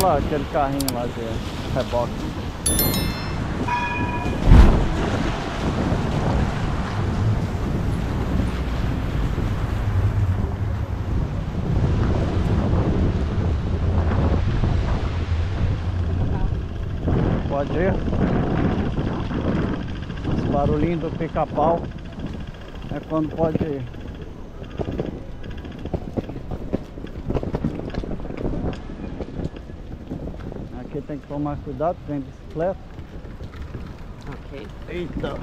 Lá aquele carrinho lá de reboque. Pode ir. Esse barulhinho do pica-pau é quando pode ir. Tem que tomar cuidado, tem bicicleta. Ok. Eita!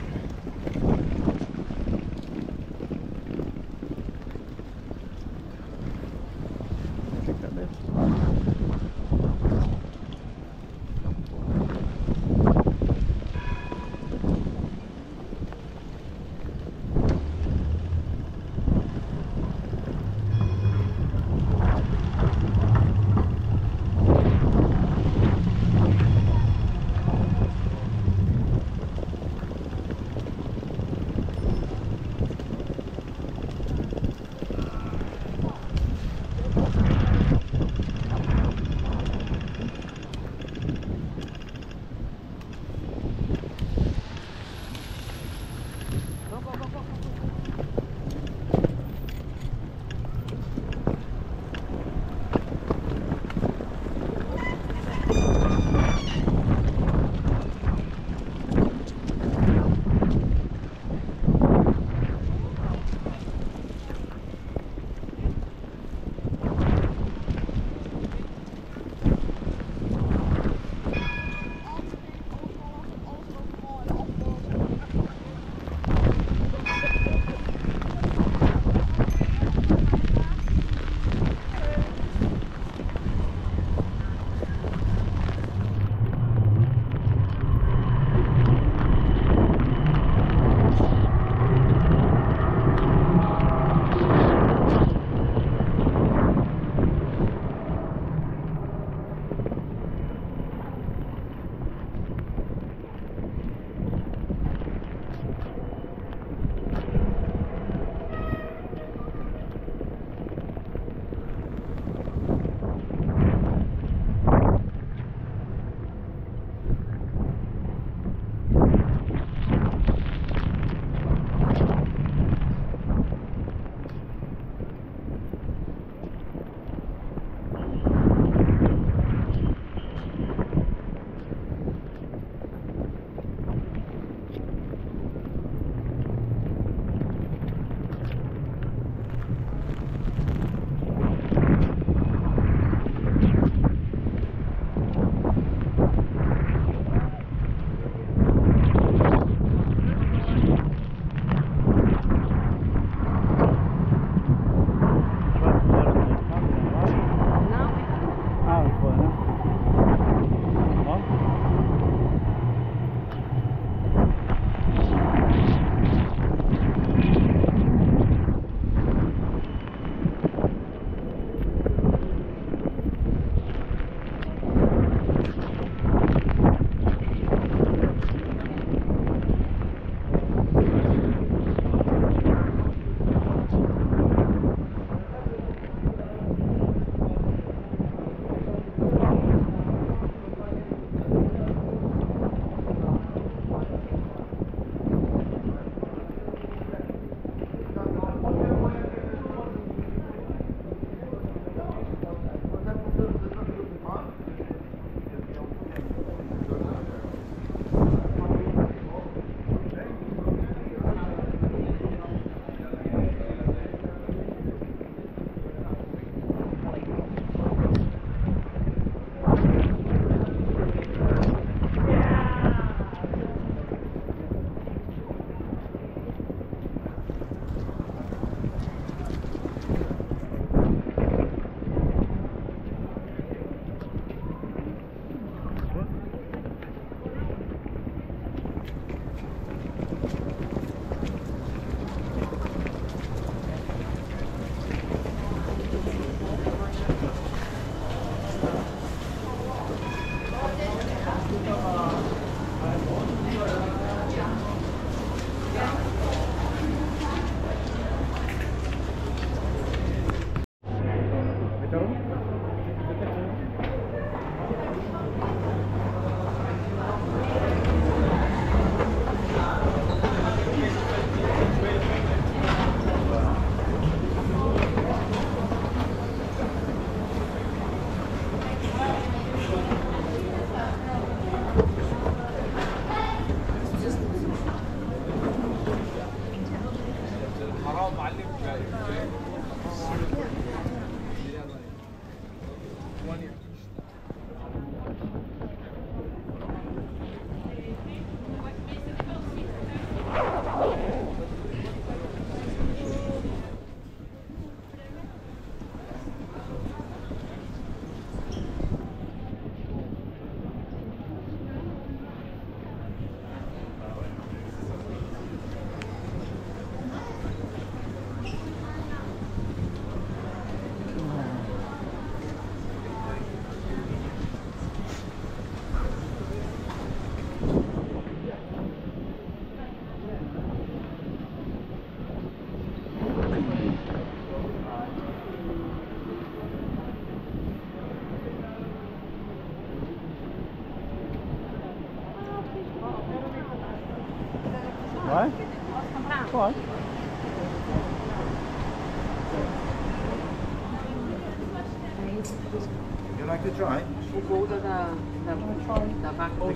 You like to try? The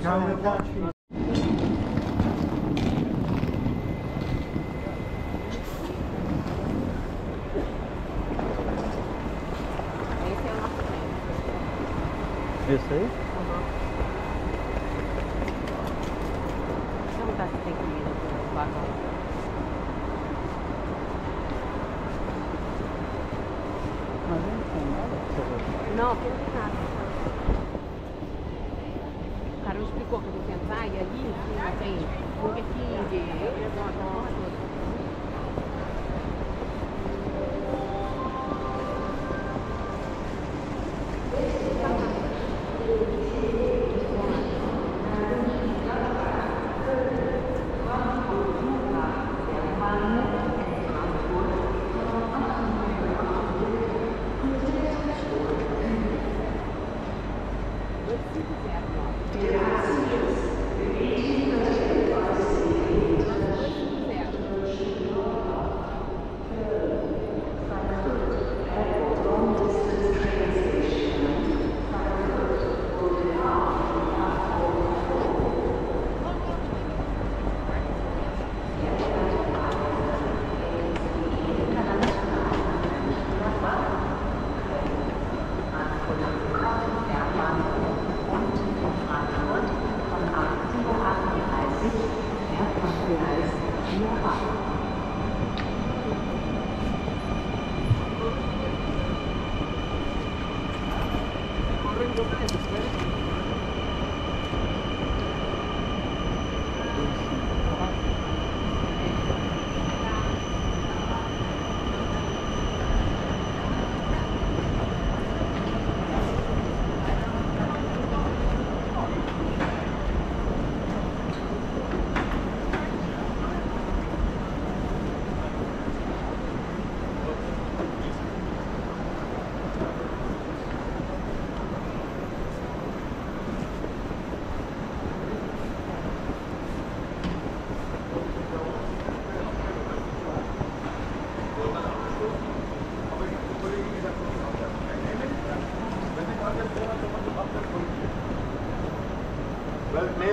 kind of Esse é o Grazie.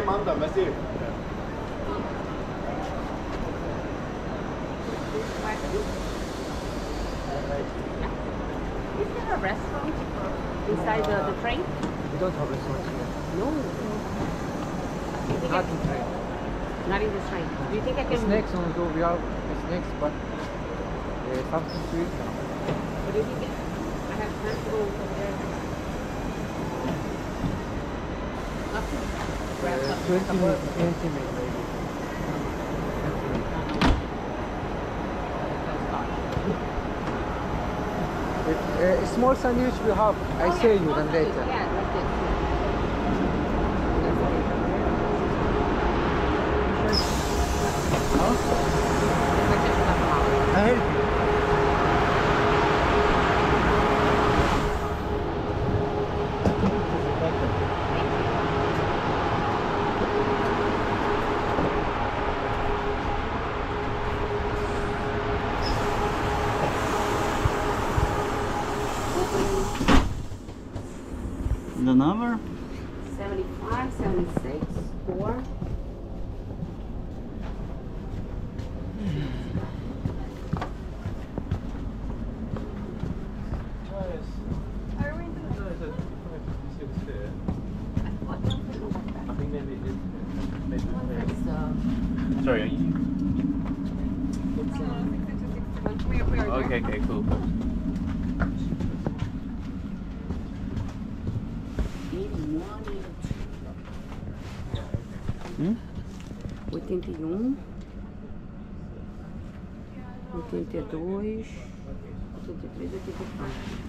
Name on the message. Is there a restaurant inside the, the train? We don't have restaurants here. No. Not in train. Not in this train. Do you think I can? Snacks on the we have snacks, but uh, something to eat now. But do you think I have time to go over there? Up to grab Uh, something. 20 minutes, 20 minutes maybe. If, uh, a small sandwich we have, I Oh, say you then later. Yeah, like this. I Hum? 81, 82, 83, 84.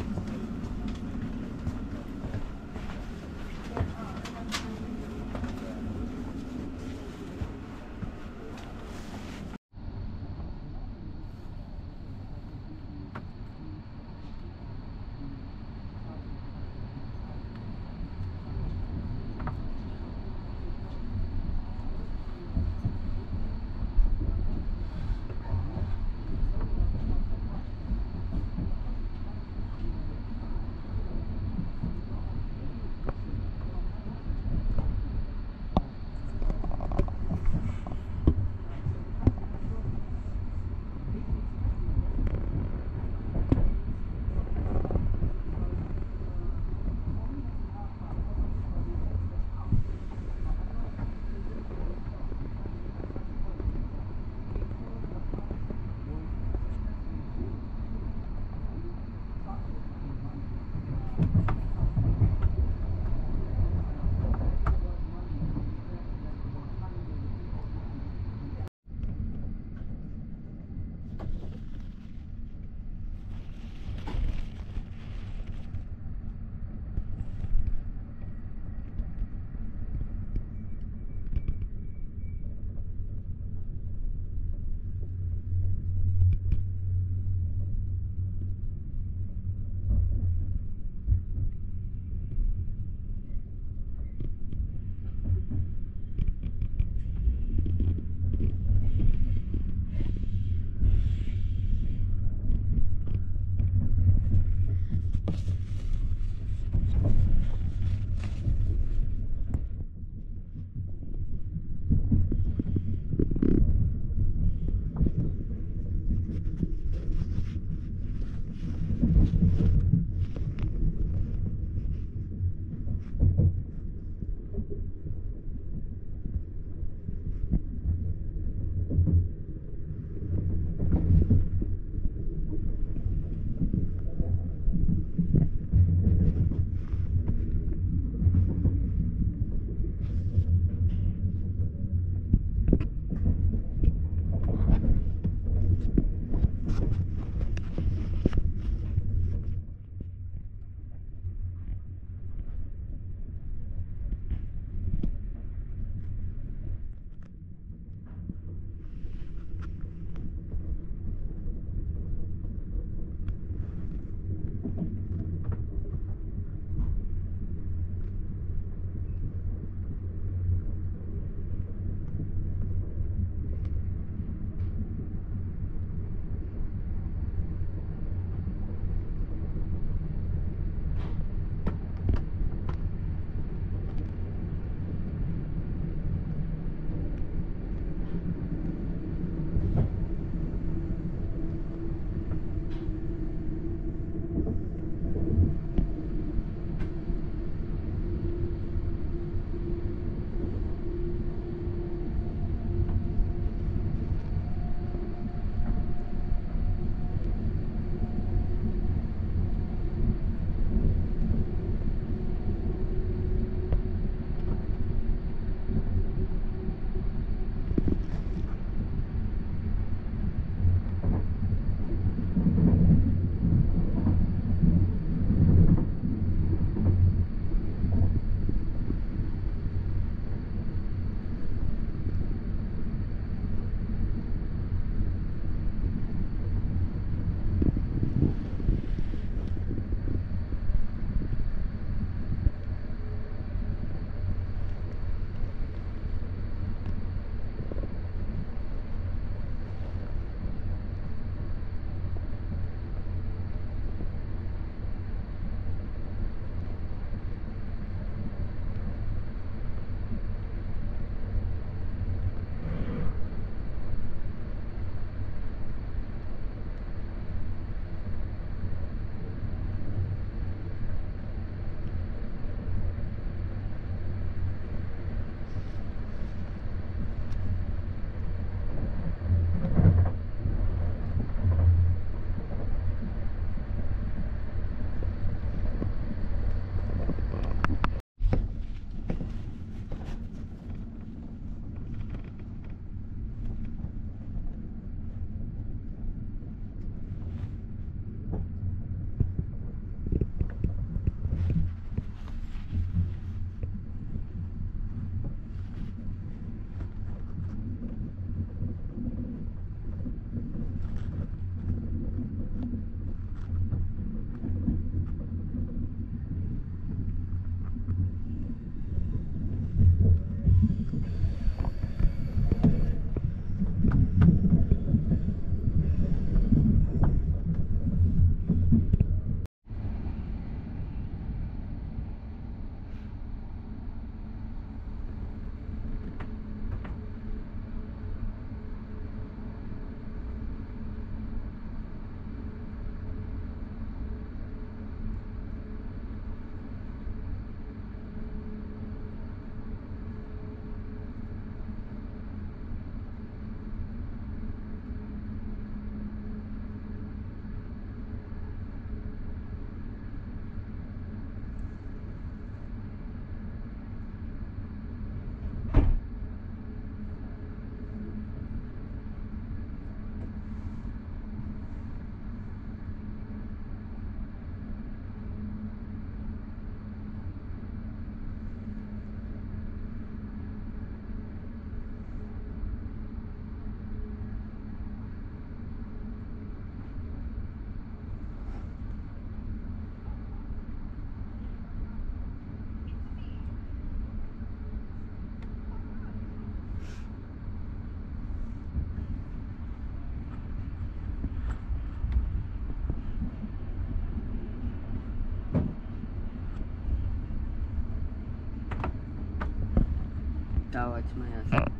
stałać moja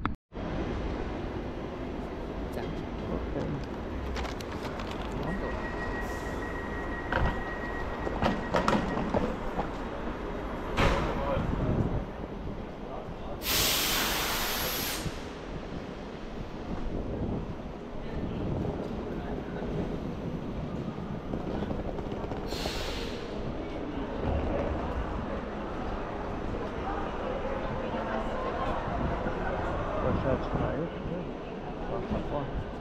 Para isso, né? Passaporte.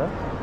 É?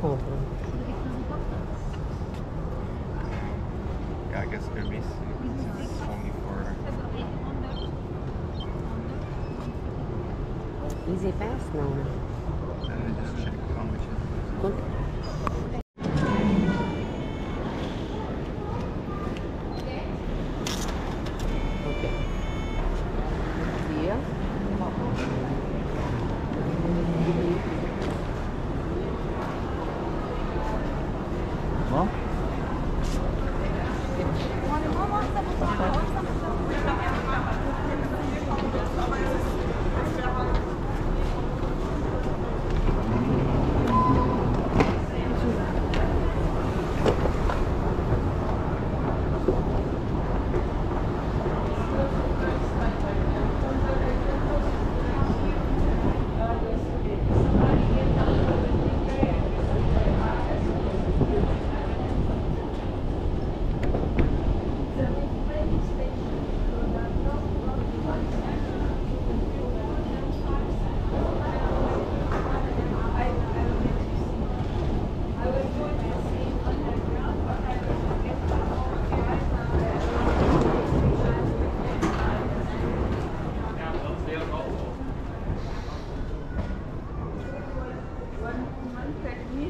错。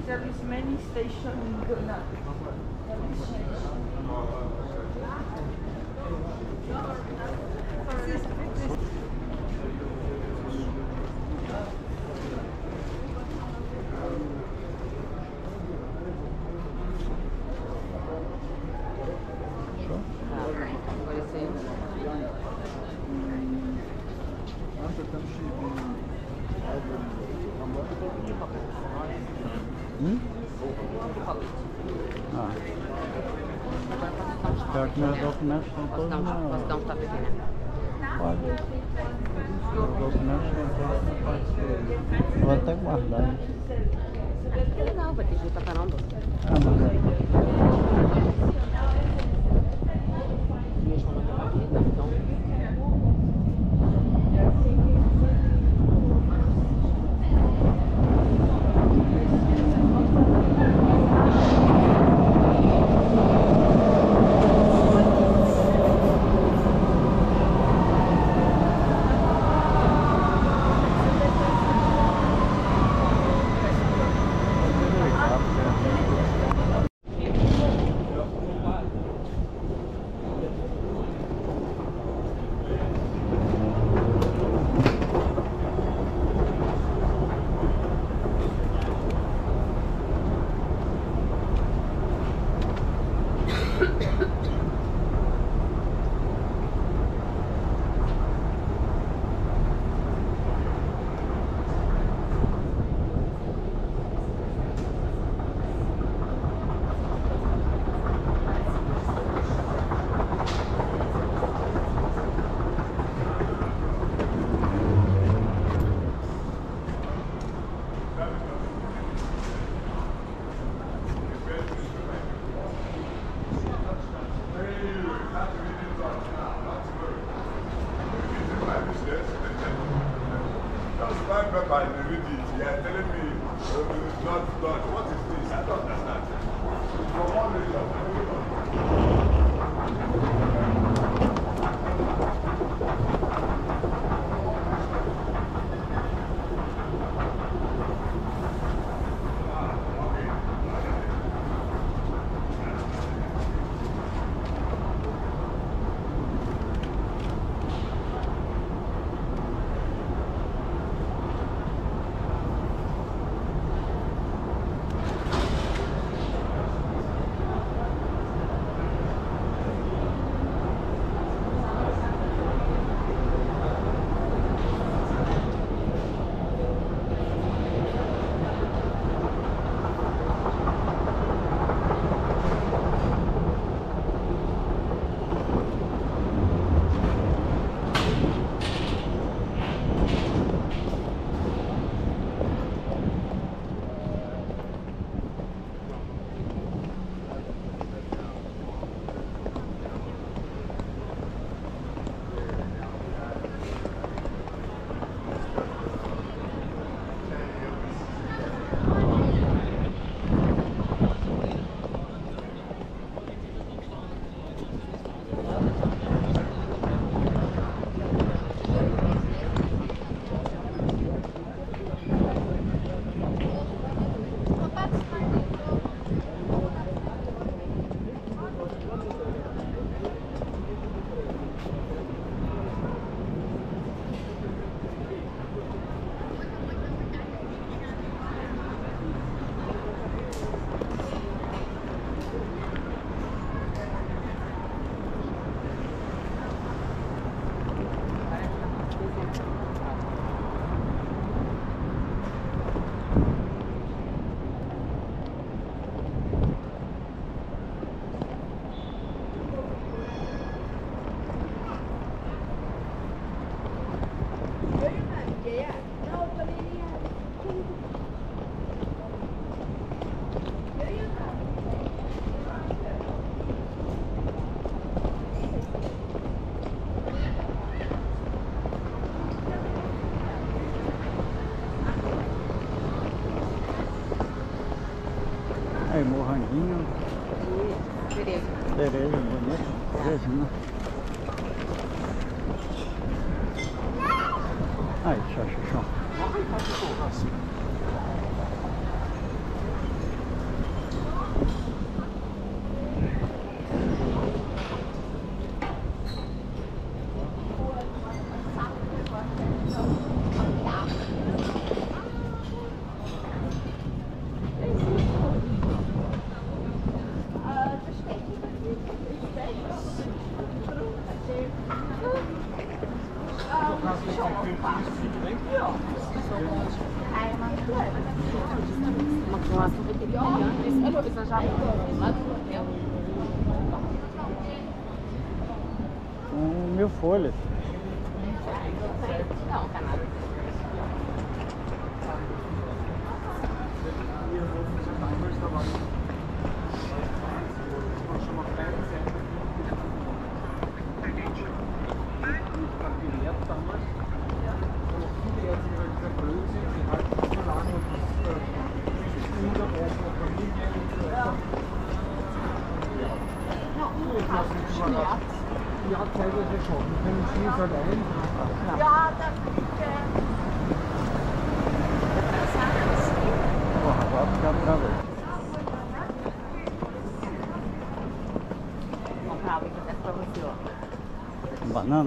there is many station in Donau. There is Não, dar posso dar um tapete? Why Pepper in the video, they are telling me uh, not done. What is this? I don't understand. Aí, morranguinho, Beleza. Um mil folhas. Não, canal. 那